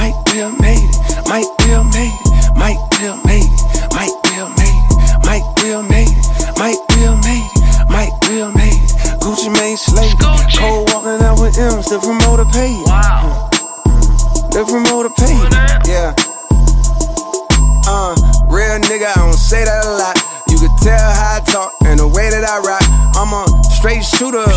might well made it, might well made it, might well made it, might well made it, might well made it, might well made it, might. Gucci Mane slave, cold walking out with M's, the promoter paid. Wow. The promoter paid. Yeah. Uh, real nigga, I don't say that a lot. You can tell how I talk and the way that I rock. I'm a straight shooter,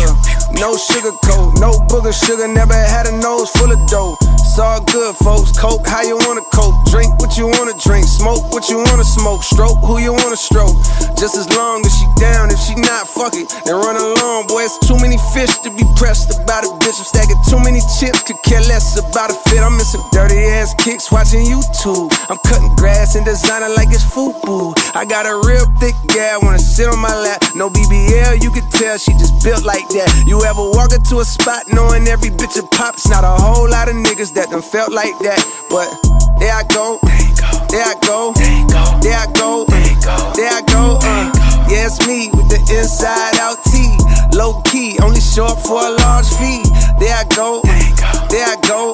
no sugar coat, no booger sugar. Never had a nose full of dough. It's all good, folks. Coke, how you wanna coke? Drink what you wanna drink. Smoke what you wanna smoke. Stroke who you wanna stroke. Just as long as she down. If she not, fuck it. Then run along, boy. It's too many fish to be pressed about a bitch. I'm stacking too many chips. Could care less about a fit. I'm in some dirty ass kicks watching YouTube. I'm cutting grass and designing like it's FUBU. I got a real thick gal, wanna sit on my lap. No BBL, you can tell she just built like that. You ever walk into a spot knowing every bitch a pop? It's not a whole lot of niggas that done felt like that. But there I go, there I go, there I go, there I go. Uh, yeah, it's me with the inside out T. Low key, only short for a large fee. There I go, there I go,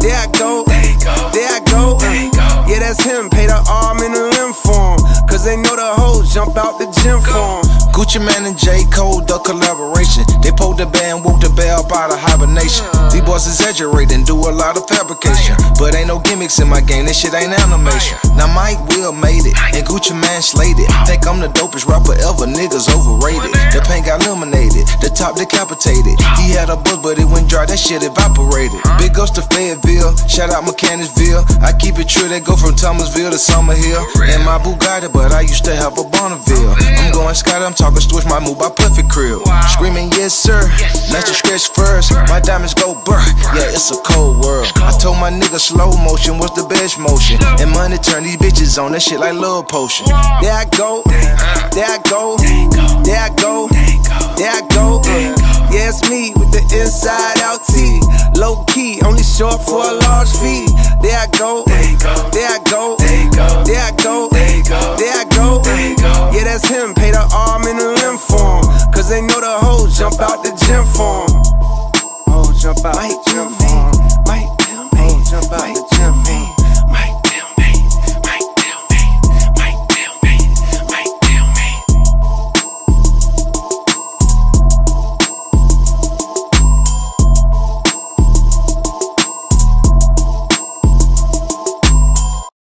there I go, there I go. Uh, yeah, that's him. Pay the arm and the limb for him. Cause they know the hoes jump out the gym for him. Gucci Mane and J. Cole, the collaboration. They pulled the band, woke the bell by the hibernation. These boys exaggerate and do a lot of fabrication. But ain't no gimmicks in my game, this shit ain't animation. Now Mike Will made it, and Gucci Mane slayed it. Think I'm the dopest rapper ever, niggas overrated. The paint got eliminated, the top decapitated. He had a book, but it went dry, that shit evaporated. Big ups to Fayetteville, shout out Mechanicsville. I keep it true, they go from Thomasville to Summerhill. In my Bugatti, but I used to have a Bonneville. I'm going Scott, I'm talking switch my move by Puffy Crib. Screaming, yes sir, let you stretch first. My diamonds go burr, yeah, it's a cold world. I told my nigga slow motion was the best motion. And money turn these bitches on, that shit like love potion. There I go, there I go, there I go, there I go. Uh, yeah, it's me with the inside out T. Low key, only short for a large fee. There I go, there I go, there I go, there I go. about.